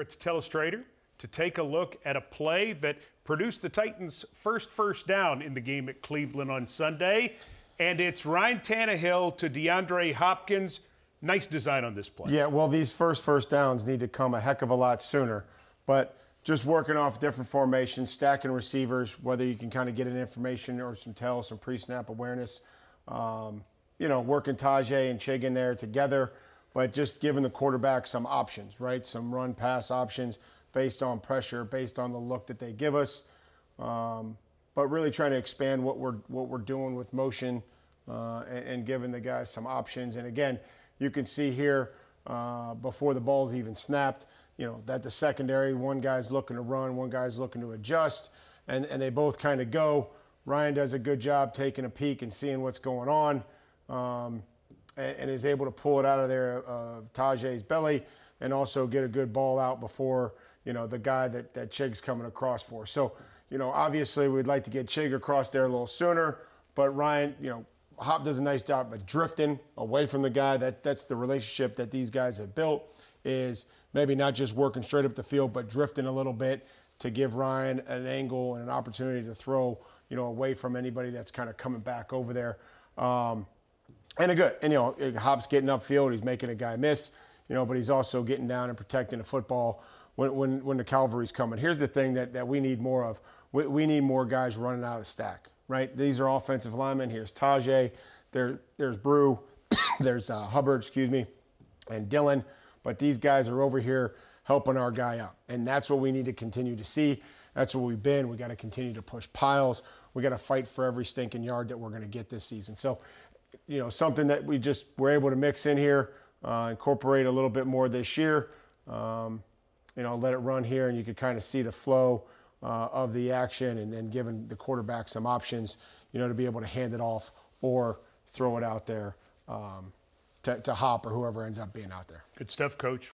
We're at the telestrator to take a look at a play that produced the Titans' first first down in the game at Cleveland on Sunday. And it's Ryan Tannehill to DeAndre Hopkins. Nice design on this play. Yeah, well, these first first downs need to come a heck of a lot sooner. But just working off different formations, stacking receivers, whether you can kind of get an information or some tell, some pre-snap awareness. Um, you know, working Tyjae and Chig in there together, but just giving the quarterback some options, right? Some run pass options based on pressure, based on the look that they give us. Um, but really trying to expand what we're what we're doing with motion uh, and, and, giving the guys some options. And again, you can see here uh, before the ball's even snapped, you know that the secondary, one guy's looking to run, one guy's looking to adjust, and and they both kind of go. Ryan does a good job taking a peek and seeing what's going on um, and, and, is able to pull it out of there, uh, Tyjae's belly, and also get a good ball out before you know the guy that that Chig's coming across for. So you know, obviously we'd like to get Chig across there a little sooner, but Ryan, you know, Hop does a nice job of drifting away from the guy. That that's the relationship that these guys have built. Is maybe not just working straight up the field, but drifting a little bit to give Ryan an angle and an opportunity to throw, you know, away from anybody that's kind of coming back over there. Um, and a good, and you know, Hop's getting upfield, he's making a guy miss, you know, but he's also getting down and protecting the football when, when, when the cavalry's coming. Here's the thing that, that we need more of. We, we need more guys running out of the stack, right? These are offensive linemen. Here's Tyjae, there, there's Bru, there's uh, Hubbard, excuse me, and Dillon. But these guys are over here helping our guy out. And that's what we need to continue to see. That's what we've been. We got to continue to push piles. We got to fight for every stinking yard that we're going to get this season. So you know, something that we just were able to mix in here, uh, incorporate a little bit more this year. Um, you know, let it run here, and you could kind of see the flow uh, of the action, and then giving the quarterback some options, you know, to be able to hand it off or throw it out there um, to, to Hop or whoever ends up being out there. Good stuff, Coach.